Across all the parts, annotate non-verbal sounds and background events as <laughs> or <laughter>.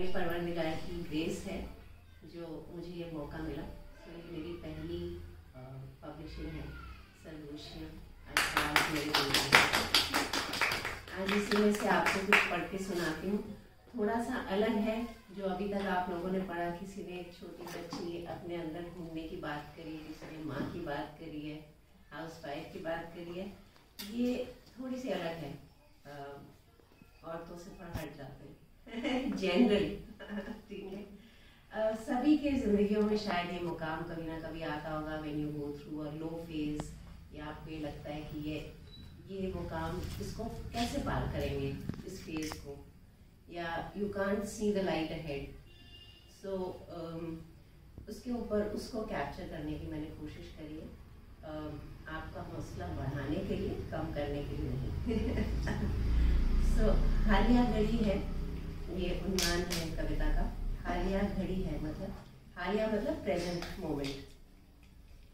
अल्लाह परवरदिगार की ग्रेस है, जो मुझे ये मौका मिला। तो मेरी पहली पब्लिशिंग है आज इसी में से आपको कुछ पढ़ के सुनाती हूँ। थोड़ा सा अलग है, जो अभी तक आप लोगों ने पढ़ा, किसी ने एक छोटी बच्ची अपने अंदर घूमने की बात करी है, किसी ने माँ की बात करी है हाउस वाइफ की बात करी है। ये थोड़ी सी अलग है औरतों से थोड़ा हट जाते हैं जनरली <laughs> ठीक है। सभी के ज़िंदगियों में शायद ये मुकाम कभी ना कभी आता होगा when you go through a low phase या आपको ये लगता है कि ये ये मुकाम इसको कैसे पार करेंगे इस फ़ेज़ को? या you can't see the light ahead so उसके ऊपर उसको कैप्चर करने की मैंने कोशिश करी है। Um, आपका हौसला बढ़ाने के लिए कम करने के लिए नहीं। सो <laughs> so, हालिया घड़ी है। ये उन्मान है कविता का। हालिया घड़ी है मतलब हालिया मतलब प्रेजेंट मोमेंट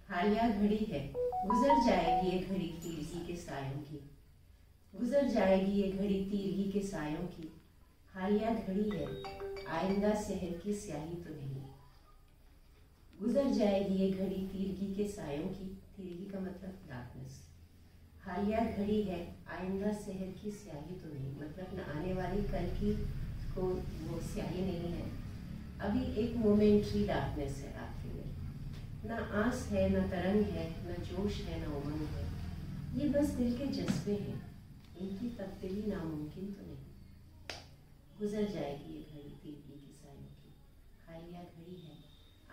हालिया घड़ी है, गुजर जाएगी ये घड़ी तीरगी के सायों की। गुजर जाएगी ये घड़ी तीरगी के सायों की। हालिया घड़ी है, आइंदा शहर की स्याही तो नहीं। गुजर जाएगी ये घड़ी तीरगी के सायों की। तीरगी का मतलब डार्कनेस हालिया घड़ी है, आइंदा शहर की स्याही तो नहीं मतलब न आने वाली कल की को वो स्याही नहीं है। अभी एक मोमेंट्री डार्कनेस है रात्रि में। ना आस है, ना तरंग है, ना जोश है, ना उमंग है। ये बस दिल के जज्बे हैं। इनकी तब्दीली नामुमकिन तो नहीं। गुजर जाएगी ये घड़ी तीरगी की सायों की। हालिया घड़ी है,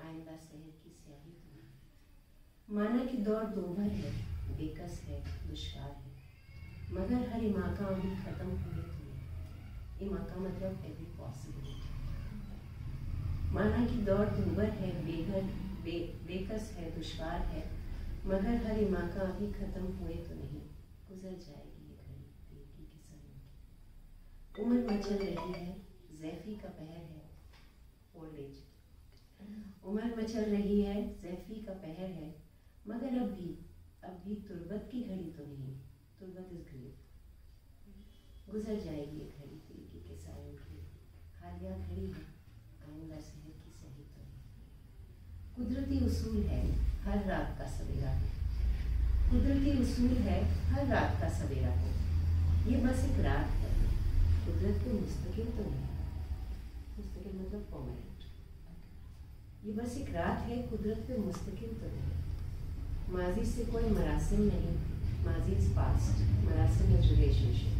आइंदा शहर की स्याही तो माना कि दौड़ दोभर है, बेकस है दुश्वार है। मगर हर इमाका अभी खत्म हुए इमा का मतलब एवरी पॉसिबिलिटी माना कि दौड़ दूबर है बेघर बे, बेकस है दुश्वार है मगर हर का अभी खत्म हुए तो नहीं। गुजर जाएगी ये घड़ी देगी के की। उम्र मचल रही है जैफी का पहर है ओल्ड एज उम्र मचल रही है जैफी का पहर है मगर अब भी अब भी तुरबत की घड़ी तो नहीं तुरबत इज़ ग्रेट गुजर जाएगी ये घड़ी हालिया घड़ी है। आइंदा शहर की सही तो कुदरती उसूल है, हर रात का सवेरा है। कुदरती उसूल है, हर रात का सवेरा हो। ये बस एक रात है। कुदरत के मुस्तकिल तो नहीं। मुस्तकिल मतलब परमानेंट ये बस एक रात है, कुदरत पे मुस्तकिल तो नहीं। माजी से कोई मरासिम नहीं। माजी इज़ पास्ट मरासिम इज़ रिलेशनशिप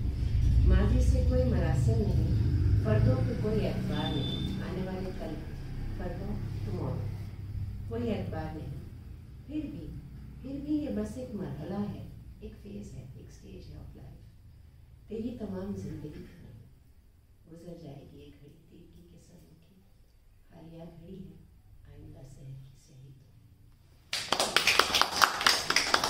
माजी से कोई मरासिम नहीं। फर्दों पे कोई एतबार नहीं, आने वाले कल फर्दों टुमारो कोई एतबार नहीं। फिर भी फिर भी ये बस एक मरहला है, एक फ़ेज़ है, एक स्टेज है ऑफ़ लाइफ तेरी तमाम ज़िंदगी गुजर जाएगी एक घड़ी तेरी के समय की हालिया घड़ी है